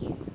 you.